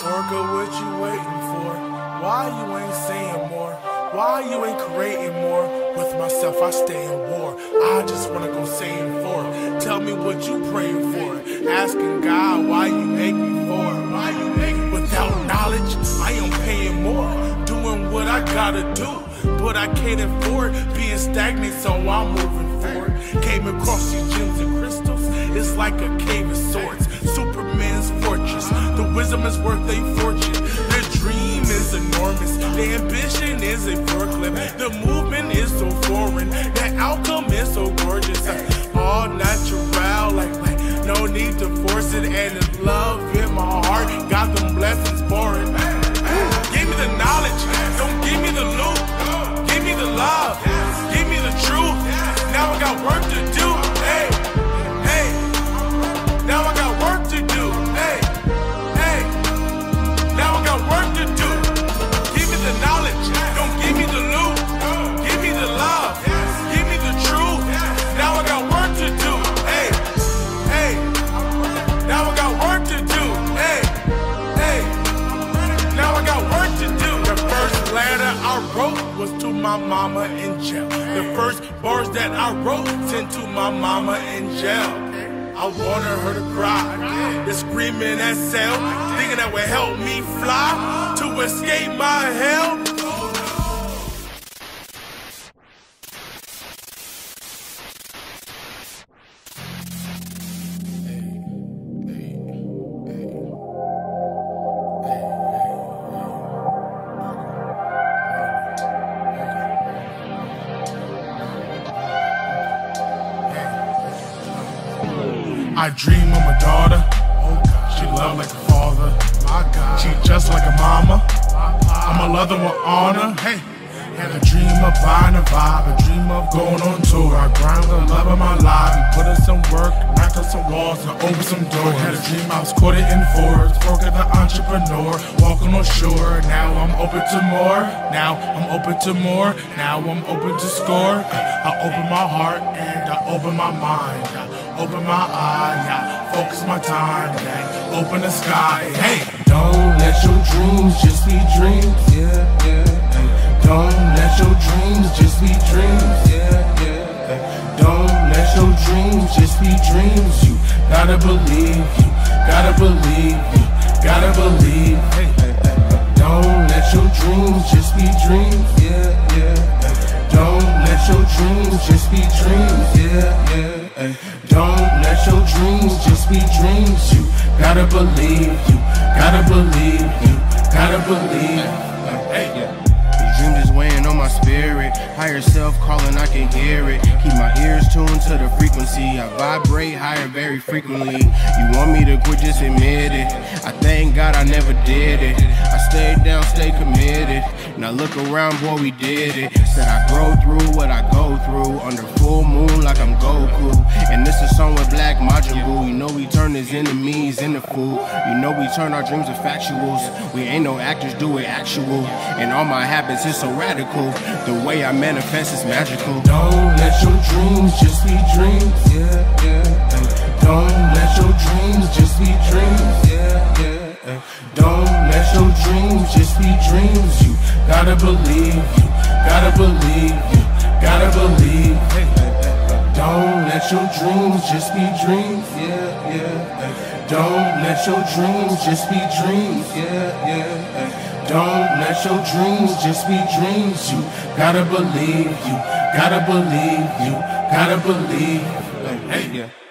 Orca, what you waiting for? Why you ain't saying more? Why you ain't creating more? With myself, I stay in war. I just wanna go saying for. Tell me what you praying for. Asking God why you make me gotta do. But I can't afford being stagnant, so I'm moving forward. Came across these gems and crystals. It's like a cave of sorts. Superman's fortress. The wisdom is worth a fortune. The dream is enormous. The ambition is a forklift. The movement is so foreign. The outcome is so gorgeous. All natural, like, like no need to force it. And it's love in my heart. Got them blessings pouring. Was to my mama in jail. The first bars that I wrote sent to my mama in jail. I wanted her to cry. The screaming at cell, thinking that would help me fly to escape my hell. I dream of my daughter. She love like a father. She just like a mama. I'm a lover with honor. Hey. Had a dream of buying a vibe, a dream of going on tour. I grind the love of my life, put in some work, knocked on some walls, and open some doors. Had a dream I was quoted in broke as an entrepreneur, walking on shore. Now I'm open to more. Now I'm open to more. Now I'm open to score. I open my heart and I open my mind. Open my eye, I focus my time, I open the sky. Hey, Don't let your dreams just be dreams, yeah, yeah. Don't let your dreams just be dreams, yeah, yeah. Don't let your dreams just be dreams. You gotta believe, you gotta believe, you gotta believe. Hey. Don't let your dreams just be dreams, yeah. Dreams just be dreams, yeah, yeah. Ay, Don't let your dreams just be dreams. You gotta believe, you gotta believe, you gotta believe. Hey, yeah. These dreams is weighing on my spirit. Higher self calling, I can hear it. Keep my ears tuned to the frequency. I vibrate higher very frequently. You want me to quit, just admit it. I thank God I never did it. I stayed down, stay committed. Now look around, boy, we did it. Said I grow through what I go through. Under full moon, like I'm Goku. And this is song with Black Majin Buu. You know we turn his enemies into food. You know we turn our dreams to factuals. We ain't no actors, do it actual. And all my habits is so radical. The way I manifest is magical. Don't let your dreams just be dreams. Yeah, yeah. Don't let your dreams just be dreams. Yeah, Don't let your dreams just be dreams. You gotta believe. You gotta believe. You gotta believe. Don't let your dreams just be dreams. Yeah, yeah. Don't let your dreams just be dreams. Yeah, yeah. Don't let your dreams just be dreams. You gotta believe. You gotta believe. You gotta believe. Hey, yeah.